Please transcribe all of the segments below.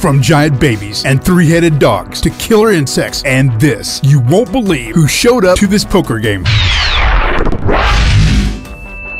From giant babies and three-headed dogs to killer insects and this, you won't believe who showed up to this poker game.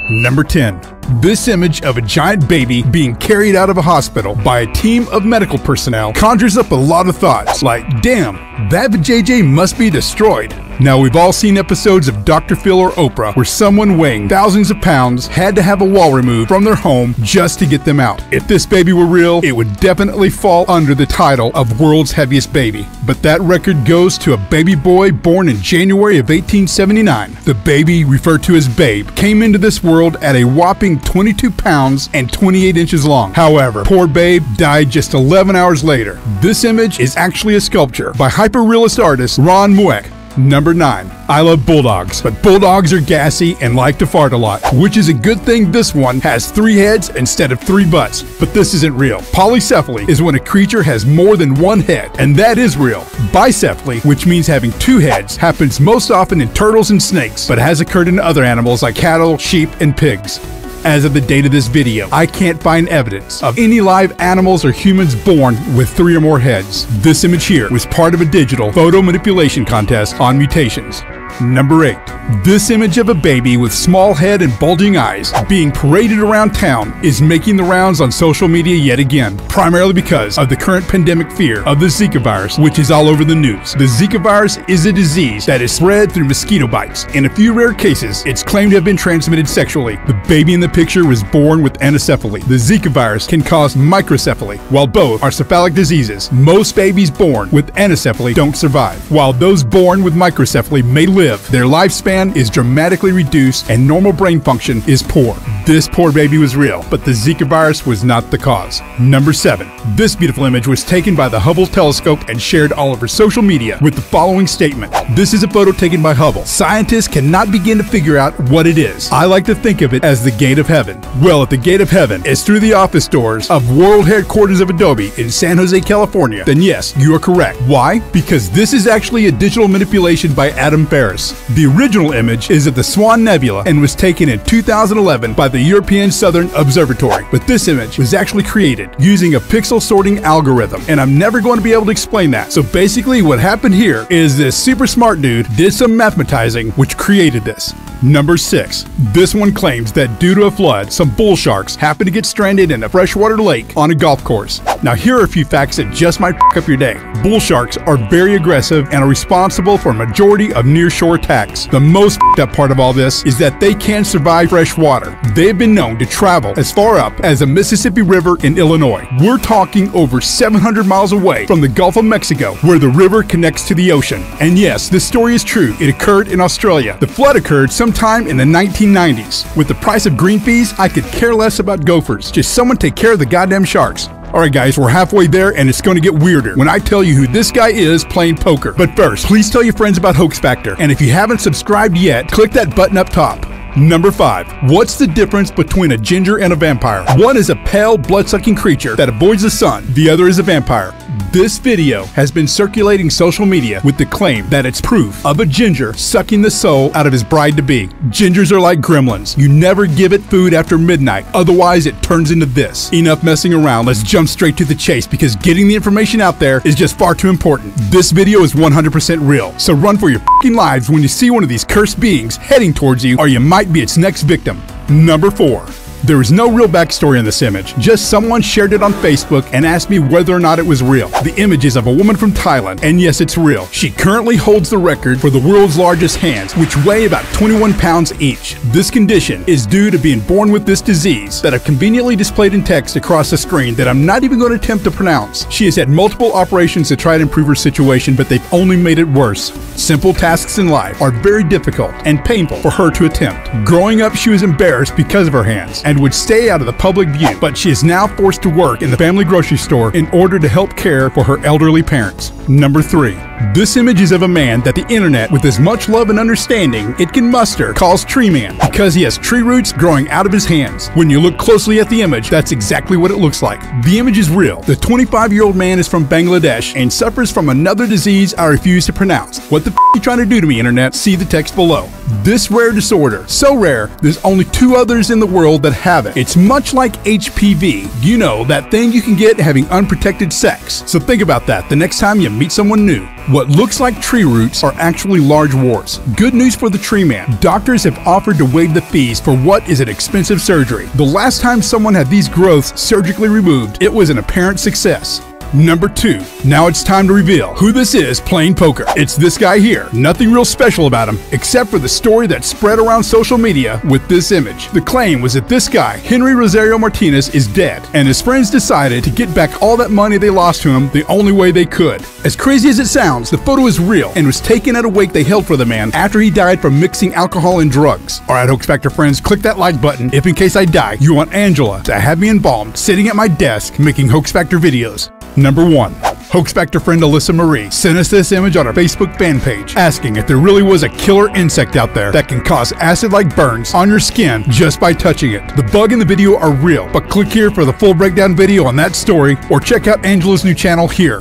Number 10. This image of a giant baby being carried out of a hospital by a team of medical personnel conjures up a lot of thoughts like, damn, that JJ must be destroyed. Now, we've all seen episodes of Dr. Phil or Oprah where someone weighing thousands of pounds had to have a wall removed from their home just to get them out. If this baby were real, it would definitely fall under the title of World's Heaviest Baby. But that record goes to a baby boy born in January of 1879. The baby, referred to as Babe, came into this world at a whopping 22 pounds and 28 inches long. However, poor Babe died just 11 hours later. This image is actually a sculpture by hyper-realist artist Ron Mueck Number 9. I love bulldogs, but bulldogs are gassy and like to fart a lot, which is a good thing this one has three heads instead of three butts. But this isn't real. Polycephaly is when a creature has more than one head, and that is real. Bicephaly, which means having two heads, happens most often in turtles and snakes, but has occurred in other animals like cattle, sheep, and pigs. As of the date of this video, I can't find evidence of any live animals or humans born with three or more heads. This image here was part of a digital photo manipulation contest on mutations. Number 8. This image of a baby with small head and bulging eyes being paraded around town is making the rounds on social media yet again, primarily because of the current pandemic fear of the Zika virus, which is all over the news. The Zika virus is a disease that is spread through mosquito bites. In a few rare cases, it's claimed to have been transmitted sexually. The baby in the picture was born with anencephaly. The Zika virus can cause microcephaly. While both are cephalic diseases, most babies born with anencephaly don't survive, while those born with microcephaly may live live, their lifespan is dramatically reduced and normal brain function is poor. This poor baby was real, but the Zika virus was not the cause. Number 7. This beautiful image was taken by the Hubble telescope and shared all over social media with the following statement. This is a photo taken by Hubble. Scientists cannot begin to figure out what it is. I like to think of it as the gate of heaven. Well, at the gate of heaven is through the office doors of world headquarters of Adobe in San Jose, California, then yes, you are correct. Why? Because this is actually a digital manipulation by Adam Ferriss. The original image is of the Swan Nebula and was taken in 2011 by the European Southern Observatory, but this image was actually created using a pixel sorting algorithm, and I'm never going to be able to explain that. So basically what happened here is this super smart dude did some mathematizing which created this. Number 6. This one claims that due to a flood, some bull sharks happened to get stranded in a freshwater lake on a golf course. Now here are a few facts that just might f up your day. Bull sharks are very aggressive and are responsible for a majority of near-shore attacks. The most up part of all this is that they can survive fresh water. They've been known to travel as far up as the Mississippi River in Illinois. We're talking over 700 miles away from the Gulf of Mexico, where the river connects to the ocean. And yes, this story is true. It occurred in Australia. The flood occurred sometime in the 1990s. With the price of green fees, I could care less about gophers. Just someone take care of the goddamn sharks. Alright guys, we're halfway there and it's going to get weirder when I tell you who this guy is playing poker. But first, please tell your friends about Hoax Factor. And if you haven't subscribed yet, click that button up top. Number 5. What's the difference between a ginger and a vampire? One is a pale, blood-sucking creature that avoids the sun. The other is a vampire. This video has been circulating social media with the claim that it's proof of a ginger sucking the soul out of his bride-to-be. Gingers are like gremlins. You never give it food after midnight, otherwise it turns into this. Enough messing around, let's jump straight to the chase because getting the information out there is just far too important. This video is 100% real, so run for your lives when you see one of these cursed beings heading towards you or you might be its next victim. Number 4. There is no real backstory on this image, just someone shared it on Facebook and asked me whether or not it was real. The image is of a woman from Thailand, and yes, it's real. She currently holds the record for the world's largest hands, which weigh about 21 pounds each. This condition is due to being born with this disease that I've conveniently displayed in text across the screen that I'm not even going to attempt to pronounce. She has had multiple operations to try to improve her situation, but they've only made it worse. Simple tasks in life are very difficult and painful for her to attempt. Growing up, she was embarrassed because of her hands and would stay out of the public view, but she is now forced to work in the family grocery store in order to help care for her elderly parents. Number 3. This image is of a man that the internet, with as much love and understanding it can muster, calls Tree Man because he has tree roots growing out of his hands. When you look closely at the image, that's exactly what it looks like. The image is real. The 25 year old man is from Bangladesh and suffers from another disease I refuse to pronounce. What the f you trying to do to me, internet? See the text below. This rare disorder, so rare, there's only two others in the world that have it. It's much like HPV, you know, that thing you can get having unprotected sex. So think about that the next time you meet someone new. What looks like tree roots are actually large warts. Good news for the tree man. Doctors have offered to waive the fees for what is an expensive surgery. The last time someone had these growths surgically removed, it was an apparent success. Number two, now it's time to reveal who this is playing poker. It's this guy here. Nothing real special about him, except for the story that spread around social media with this image. The claim was that this guy, Henry Rosario Martinez, is dead, and his friends decided to get back all that money they lost to him the only way they could. As crazy as it sounds, the photo is real and was taken at a wake they held for the man after he died from mixing alcohol and drugs. Alright, Hoax Factor friends, click that like button if in case I die, you want Angela to have me embalmed sitting at my desk making Hoax Factor videos. Number 1. Hoax Factor friend Alyssa Marie sent us this image on our Facebook fan page asking if there really was a killer insect out there that can cause acid like burns on your skin just by touching it. The bug and the video are real, but click here for the full breakdown video on that story or check out Angela's new channel here.